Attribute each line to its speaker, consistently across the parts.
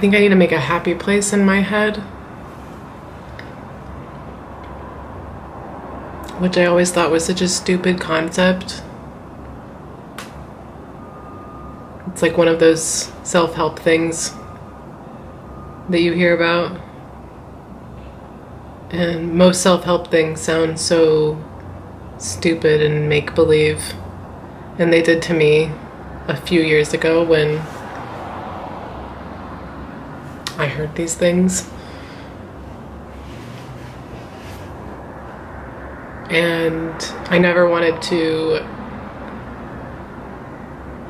Speaker 1: think I need to make a happy place in my head. Which I always thought was such a stupid concept. It's like one of those self help things that you hear about. And most self help things sound so stupid and make believe. And they did to me a few years ago when I heard these things. And I never wanted to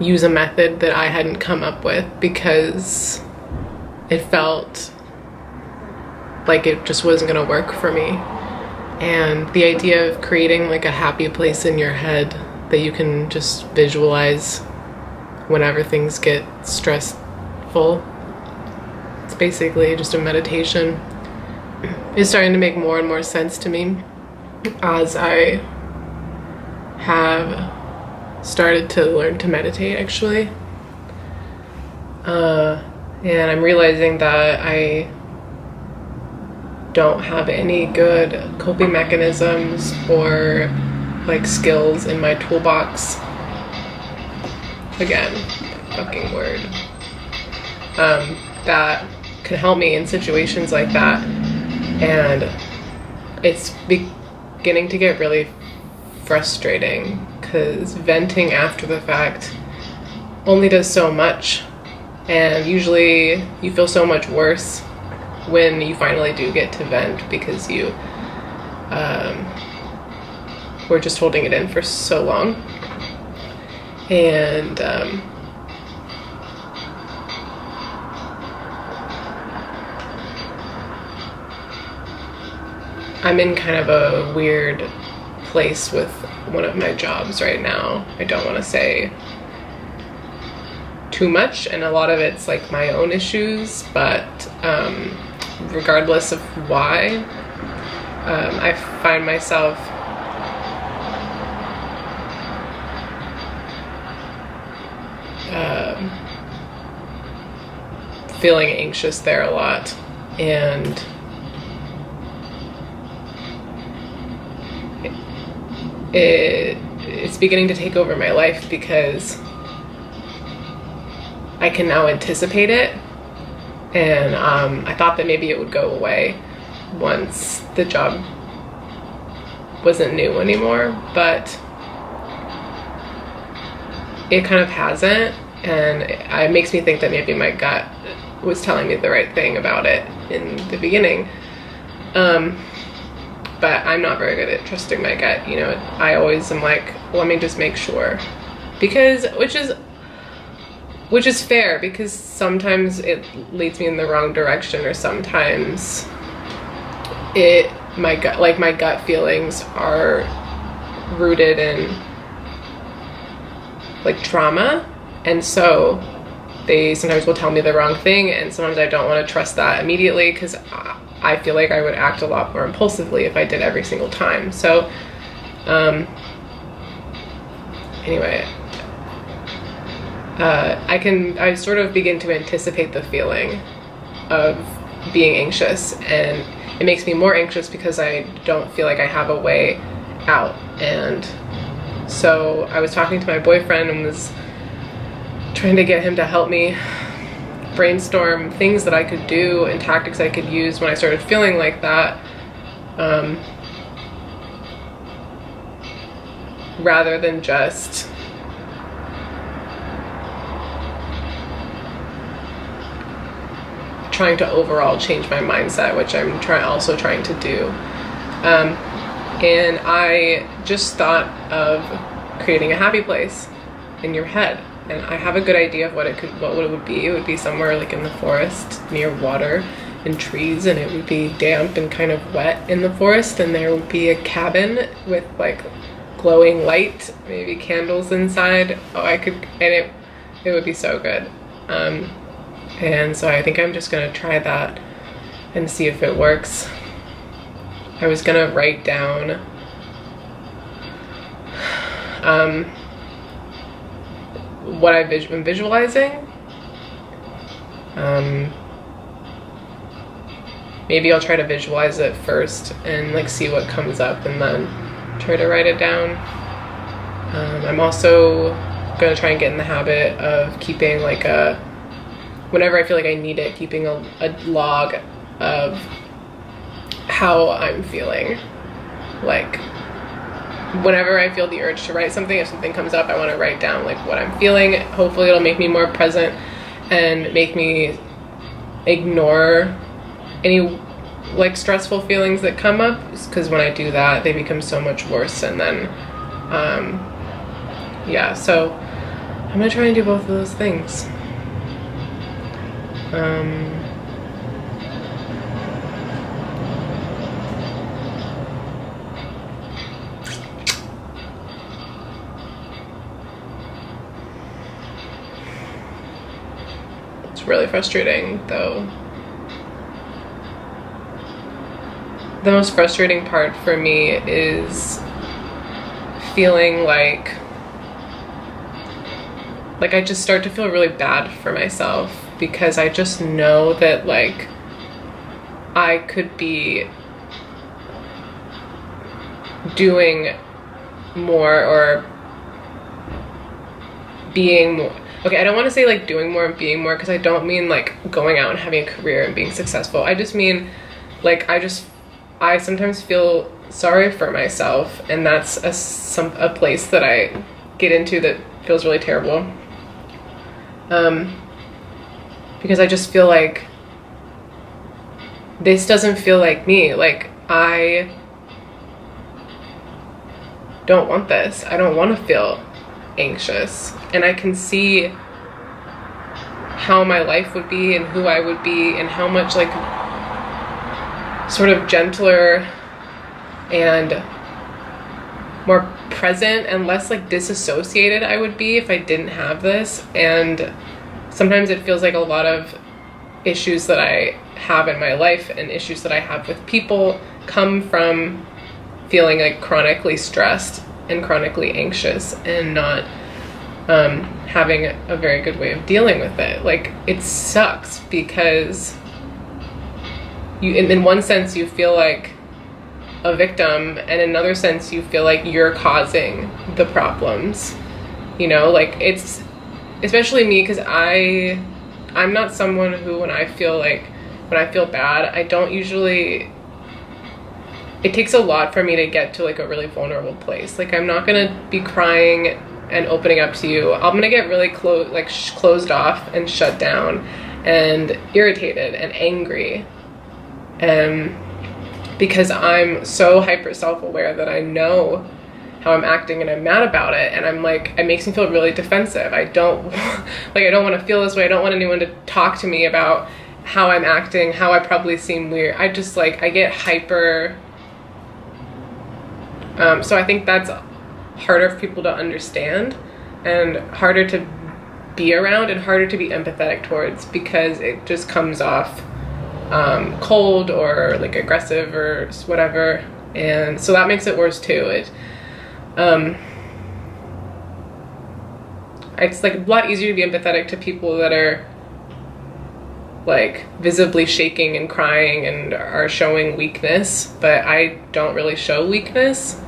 Speaker 1: use a method that I hadn't come up with because it felt like it just wasn't going to work for me. And the idea of creating like a happy place in your head that you can just visualize whenever things get stressful. It's basically just a meditation. It's starting to make more and more sense to me as I have started to learn to meditate actually. Uh, and I'm realizing that I don't have any good coping mechanisms or like skills in my toolbox. Again, fucking word. Um, that can help me in situations like that. And it's beginning to get really frustrating because venting after the fact only does so much. And usually you feel so much worse when you finally do get to vent because you um, were just holding it in for so long. And um, I'm in kind of a weird place with one of my jobs right now. I don't want to say too much, and a lot of it's like my own issues, but um, regardless of why, um, I find myself um, feeling anxious there a lot, and it, it's beginning to take over my life because I can now anticipate it. And um, I thought that maybe it would go away once the job wasn't new anymore, but it kind of hasn't. And it makes me think that maybe my gut was telling me the right thing about it in the beginning. Um, but I'm not very good at trusting my gut. You know, I always am like, let me just make sure. Because, which is, which is fair because sometimes it leads me in the wrong direction or sometimes it, my gut, like my gut feelings are rooted in like trauma. And so they sometimes will tell me the wrong thing and sometimes I don't want to trust that immediately because I feel like I would act a lot more impulsively if I did every single time. So, um, anyway, uh, I can, I sort of begin to anticipate the feeling of being anxious and it makes me more anxious because I don't feel like I have a way out. And so I was talking to my boyfriend and was trying to get him to help me brainstorm things that I could do and tactics I could use when I started feeling like that. Um, rather than just trying to overall change my mindset, which I'm try- also trying to do. Um, and I just thought of creating a happy place in your head and I have a good idea of what it could what it would be. It would be somewhere like in the forest near water and trees and it would be damp and kind of wet in the forest and there would be a cabin with like glowing light, maybe candles inside. Oh, I could and it it would be so good. Um, and so I think I'm just gonna try that and see if it works. I was gonna write down um, what I've been visualizing. Um, maybe I'll try to visualize it first and like see what comes up and then try to write it down. Um, I'm also gonna try and get in the habit of keeping like a, whenever I feel like I need it, keeping a, a log of how I'm feeling. Like, whenever I feel the urge to write something, if something comes up, I want to write down like what I'm feeling. Hopefully, it'll make me more present and make me ignore any like stressful feelings that come up because when I do that, they become so much worse. And then, um, yeah, so I'm gonna try and do both of those things. Um, it's really frustrating though. The most frustrating part for me is feeling like like I just start to feel really bad for myself because I just know that like I could be doing more or being okay i don't want to say like doing more and being more because i don't mean like going out and having a career and being successful. I just mean like i just i sometimes feel sorry for myself and that's a some a place that i get into that feels really terrible. Um because i just feel like this doesn't feel like me. Like i don't want this. I don't want to feel anxious. And I can see how my life would be and who I would be and how much like sort of gentler and more present and less like disassociated I would be if I didn't have this. And sometimes it feels like a lot of issues that I have in my life and issues that I have with people come from feeling like chronically stressed and chronically anxious and not um, having a very good way of dealing with it. Like it sucks because you, in, in one sense, you feel like a victim, and in another sense, you feel like you're causing the problems. You know, like it's especially me because I I'm not someone who when I feel like when I feel bad, I don't usually it takes a lot for me to get to like a really vulnerable place. Like I'm not to be crying and opening up to you. I'm to get really close like closed off and shut down and irritated and angry. And because I'm so hyper self-aware that I know how I'm acting and I'm mad about it and I'm like it makes me feel really defensive. I don't like I don't want to feel this way. I don't want anyone to talk to me about how I'm acting, how I probably seem weird. I just like I get hyper um, so I think that's harder for people to understand and harder to be around and harder to be empathetic towards because it just comes off um, cold or like aggressive or whatever. And so that makes it worse too. It, um, it's like a lot easier to be empathetic to people that are like visibly shaking and crying and are showing weakness, but I don't really show weakness.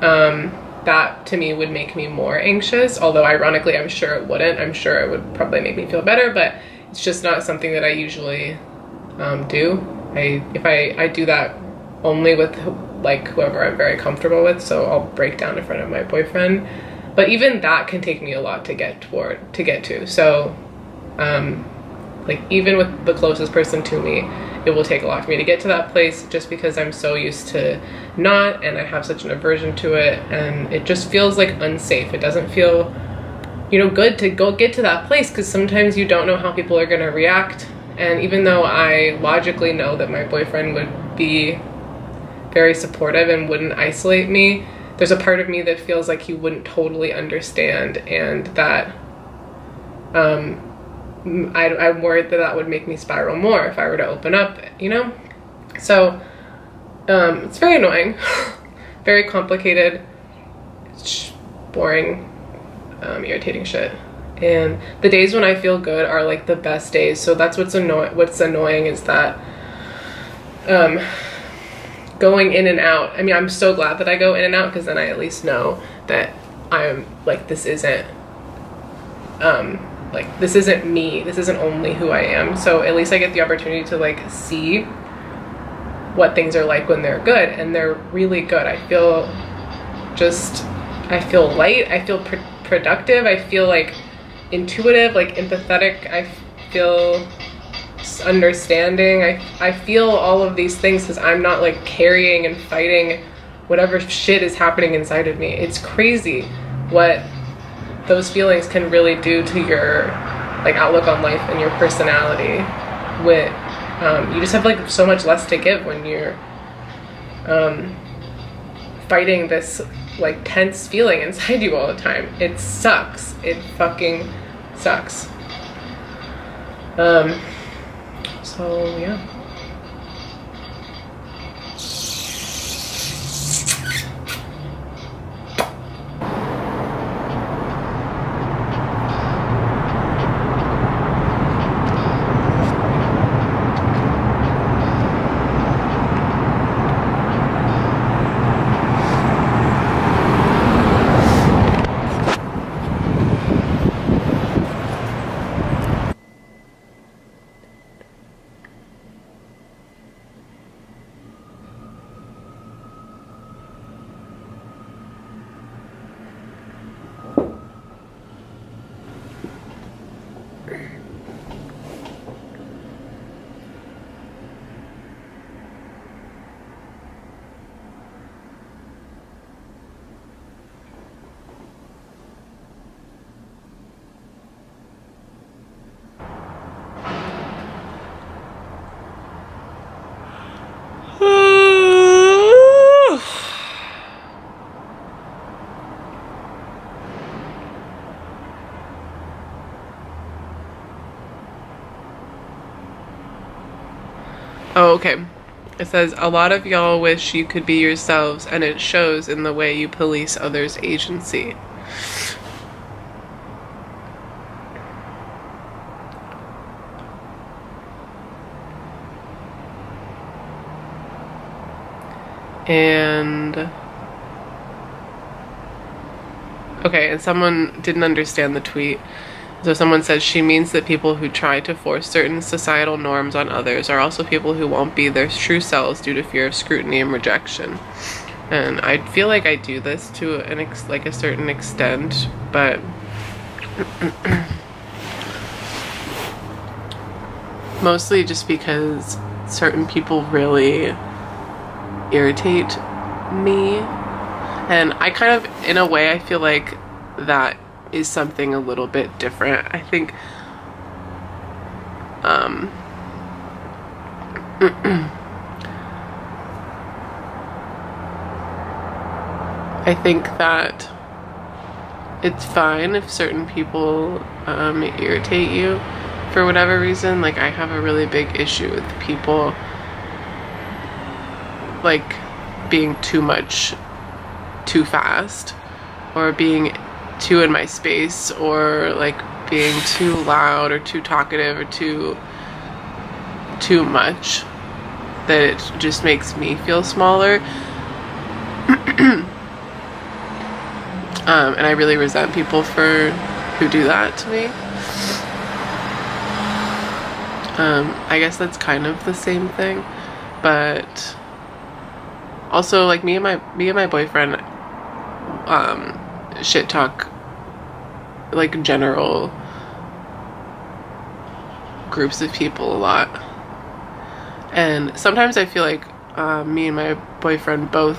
Speaker 1: Um, that to me would make me more anxious, although ironically, I'm sure it wouldn't. I'm sure it would probably make me feel better, but it's just not something that I usually um, do. I if I I do that only with like whoever I'm very comfortable with, so I'll break down in front of my boyfriend. But even that can take me a lot to get toward to get to. So, um, like even with the closest person to me, it will take a lot for me to get to that place just because I'm so used to not and I have such an aversion to it and it just feels like unsafe. It doesn't feel you know good to go get to that place because sometimes you don't know how people are going to react and even though I logically know that my boyfriend would be very supportive and wouldn't isolate me, there's a part of me that feels like he wouldn't totally understand and that um I, I'm worried that that would make me spiral more if I were to open up, you know? So, um, it's very annoying, very complicated, boring, um, irritating shit. And the days when I feel good are like the best days. So that's what's annoying. What's annoying is that um, going in and out. I mean, I'm so glad that I go in and out because then I at least know that I'm like this isn't um like this isn't me. This isn't only who I am. So at least I get the opportunity to like see what things are like when they're good and they're really good. I feel just I feel light. I feel pr- productive. I feel like intuitive, like empathetic. I feel understanding. I, I feel all of these things because I'm not like carrying and fighting whatever shit is happening inside of me. It's crazy what those feelings can really do to your like outlook on life and your personality. With um, you just have like so much less to give when you're um, fighting this like tense feeling inside you all the time. It sucks. It fucking sucks. Um, so yeah. Oh, okay. It says, a lot of y'all wish you could be yourselves, and it shows in the way you police others' agency. And. Okay, and someone didn't understand the tweet. So someone says she means that people who try to force certain societal norms on others are also people who won't be their true selves due to fear of scrutiny and rejection. And I feel like I do this to an ex- like a certain extent, but mostly just because certain people really irritate me. And I kind of in a way I feel like that is something a little bit different. I think um, I think that it's fine if certain people um, irritate you for whatever reason. Like, I have a really big issue with people like being too much too fast or being too in my space or like being too loud or too talkative or too too much that it just makes me feel smaller. Um, and I really resent people for who do that to me. Um, I guess that's kind of the same thing but also like me and my me and my boyfriend um, shit talk like general groups of people a lot. And sometimes I feel like uh, me and my boyfriend both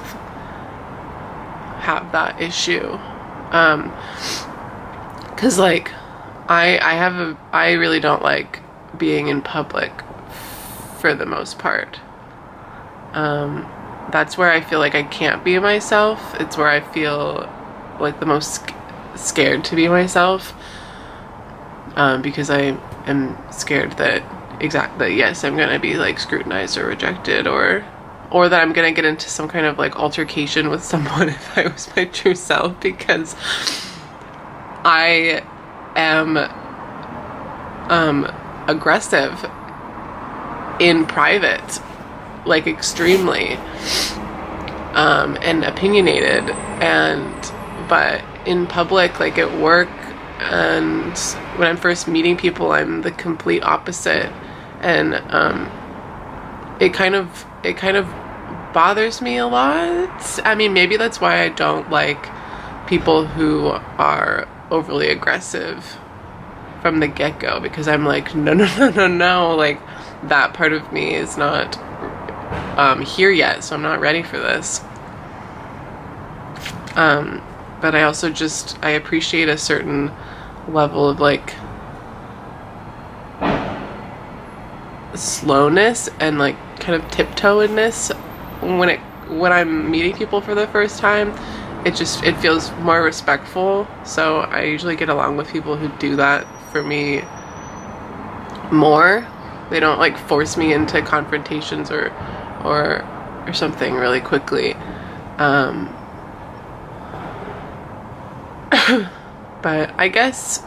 Speaker 1: have that issue. Um, cause like I I have a I really don't like being in public for the most part. Um, that's where I feel like I can't be myself. It's where I feel like the most scared to be myself um, because I am scared that exactly yes I'm gonna be like scrutinized or rejected or or that I'm gonna get into some kind of like altercation with someone if I was my true self because I am um, aggressive in private like extremely um, and opinionated and but in public like at work and when i'm first meeting people i'm the complete opposite. And um, it kind of it kind of bothers me a lot. I mean maybe that's why i don't like people who are overly aggressive from the get-go because i'm like no no no no no like that part of me is not um, here yet so i'm not ready for this. Um, but I also just I appreciate a certain level of like slowness and like kind of tiptoeiness when it when I'm meeting people for the first time. It just it feels more respectful. So I usually get along with people who do that for me more. They don't like force me into confrontations or or or something really quickly. Um, but I guess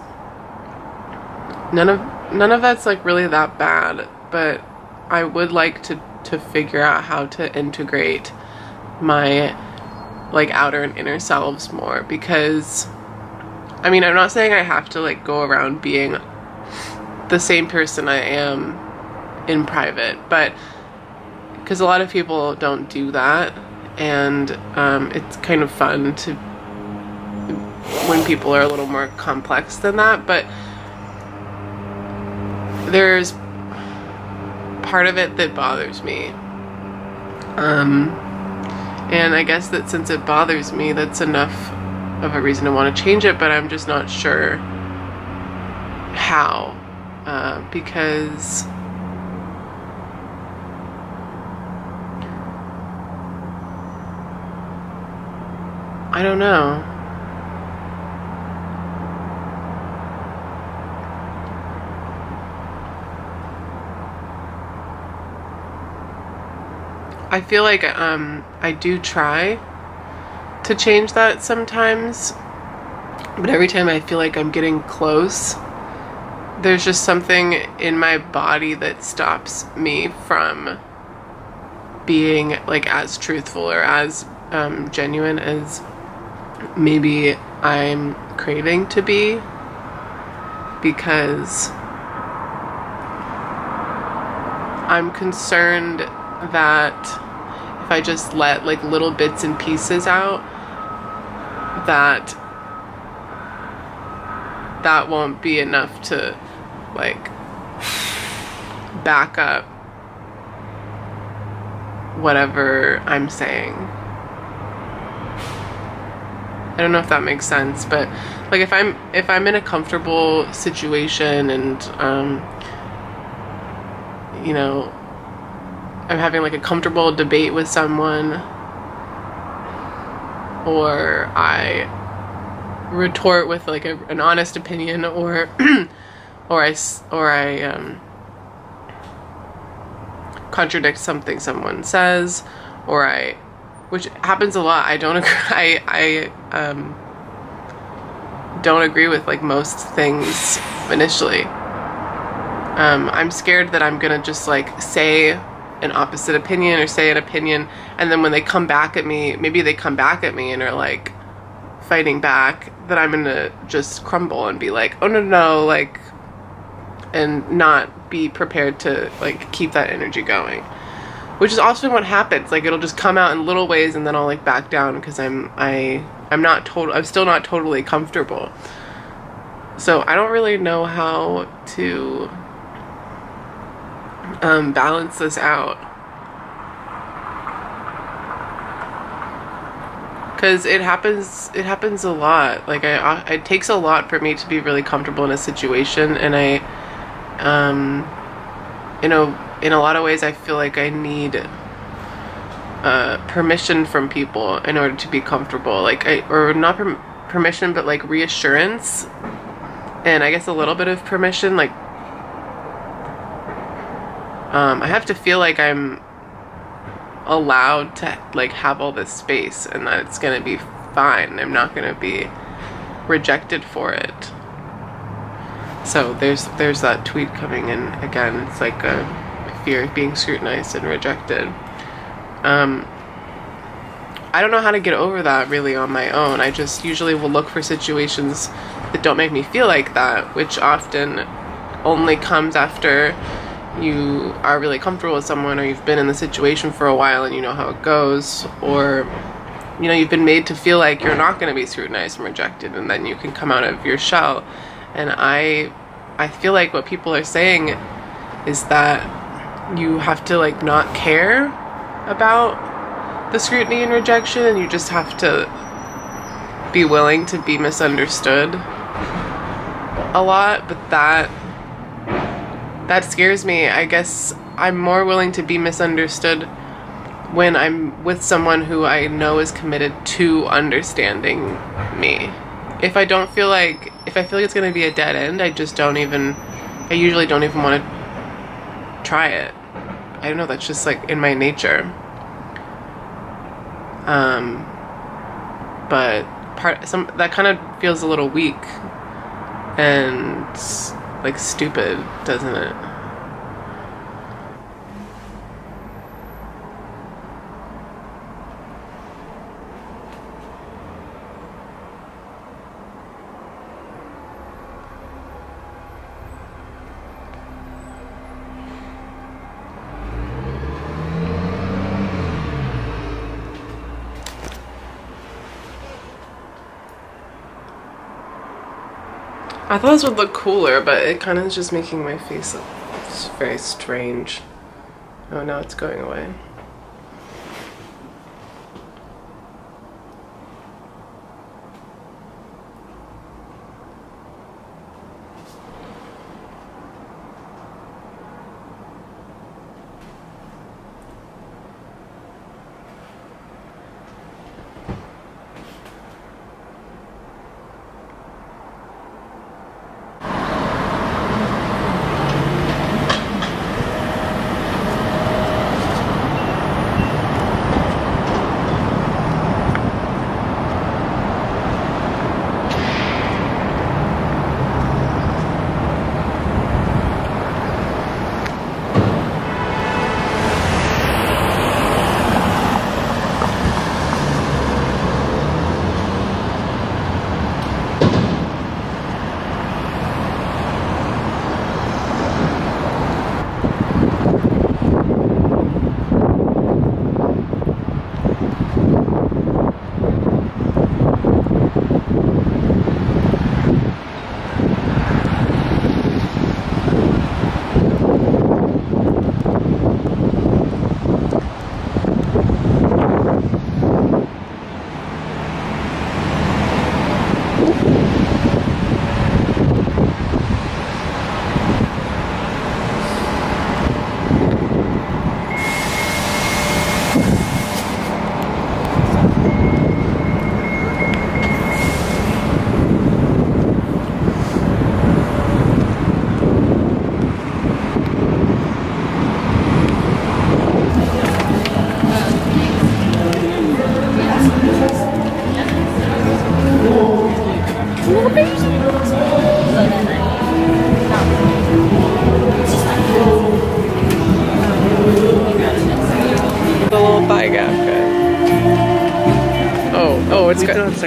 Speaker 1: none of none of that's like really that bad, but I would like to to figure out how to integrate my like outer and inner selves more because I mean, I'm not saying I have to like go around being the same person I am in private, but because a lot of people don't do that and um, it's kind of fun to when people are a little more complex than that, but there's part of it that bothers me. Um, and I guess that since it bothers me, that's enough of a reason to want to change it, but I'm just not sure how. Uh, because I don't know. I feel like um, I do try to change that sometimes, but every time I feel like I'm getting close, there's just something in my body that stops me from being like as truthful or as um, genuine as maybe I'm craving to be because I'm concerned that if I just let like little bits and pieces out, that that won't be enough to like back up whatever I'm saying. I don't know if that makes sense, but like if I'm if I'm in a comfortable situation and um you know I'm having like a comfortable debate with someone or I retort with like a, an honest opinion or or I or I um, contradict something someone says or I which happens a lot. I don't agree I I um, don't agree with like most things initially. Um, I'm scared that I'm gonna just like say an opposite opinion or say an opinion and then when they come back at me maybe they come back at me and are like fighting back that i'm gonna just crumble and be like oh no no like and not be prepared to like keep that energy going. Which is often what happens. Like it'll just come out in little ways and then i'll like back down because i'm i i'm not total i'm still not totally comfortable. So i don't really know how to um, balance this out. Cause it happens, it happens a lot. Like I, it takes a lot for me to be really comfortable in a situation, and I, um, you know, in a lot of ways, I feel like I need uh, permission from people in order to be comfortable. Like I, or not per- permission, but like reassurance, and I guess a little bit of permission, like um, I have to feel like I'm allowed to like have all this space and that it's gonna be fine. I'm not gonna be rejected for it. So there's there's that tweet coming in again. It's like a fear of being scrutinized and rejected. Um, I don't know how to get over that really on my own. I just usually will look for situations that don't make me feel like that, which often only comes after you are really comfortable with someone or you've been in the situation for a while and you know how it goes or you know you've been made to feel like you're not going to be scrutinized and rejected and then you can come out of your shell. And i i feel like what people are saying is that you have to like not care about the scrutiny and rejection and you just have to be willing to be misunderstood a lot but that that scares me. I guess I'm more willing to be misunderstood when I'm with someone who I know is committed to understanding me. If I don't feel like, if I feel like it's going to be a dead end, I just don't even, I usually don't even want to try it. I don't know, that's just like in my nature. Um, but part, some, that kind of feels a little weak and like stupid, doesn't it? I thought this would look cooler, but it kind of is just making my face look very strange. Oh, now it's going away.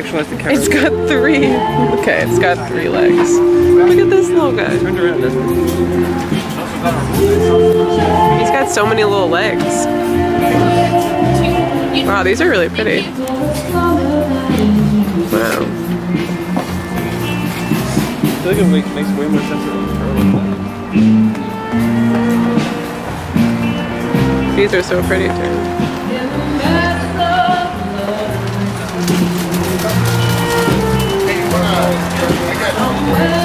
Speaker 2: Sexualize the camera.
Speaker 1: It's got three. Okay, it's got three legs. Look at this little guy.
Speaker 2: Turned around, doesn't
Speaker 1: He's got so many little legs. Wow, these are really pretty. Wow.
Speaker 2: I feel like it makes, makes way more sense than
Speaker 1: These are so pretty too. Well